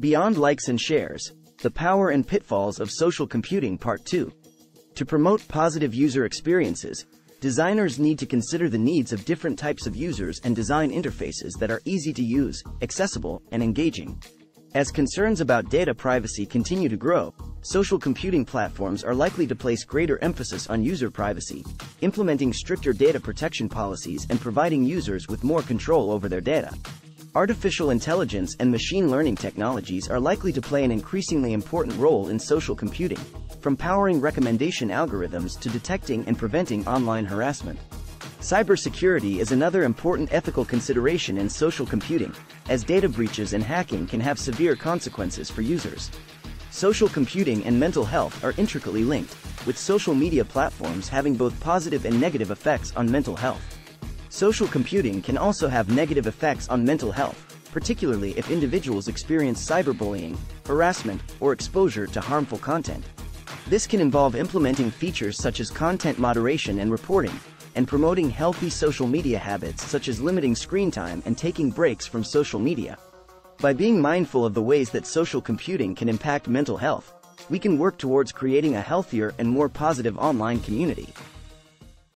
Beyond likes and shares, the power and pitfalls of social computing part 2. To promote positive user experiences, designers need to consider the needs of different types of users and design interfaces that are easy to use, accessible, and engaging. As concerns about data privacy continue to grow, social computing platforms are likely to place greater emphasis on user privacy, implementing stricter data protection policies and providing users with more control over their data. Artificial intelligence and machine learning technologies are likely to play an increasingly important role in social computing, from powering recommendation algorithms to detecting and preventing online harassment. Cybersecurity is another important ethical consideration in social computing, as data breaches and hacking can have severe consequences for users. Social computing and mental health are intricately linked, with social media platforms having both positive and negative effects on mental health. Social computing can also have negative effects on mental health, particularly if individuals experience cyberbullying, harassment, or exposure to harmful content. This can involve implementing features such as content moderation and reporting, and promoting healthy social media habits such as limiting screen time and taking breaks from social media. By being mindful of the ways that social computing can impact mental health, we can work towards creating a healthier and more positive online community.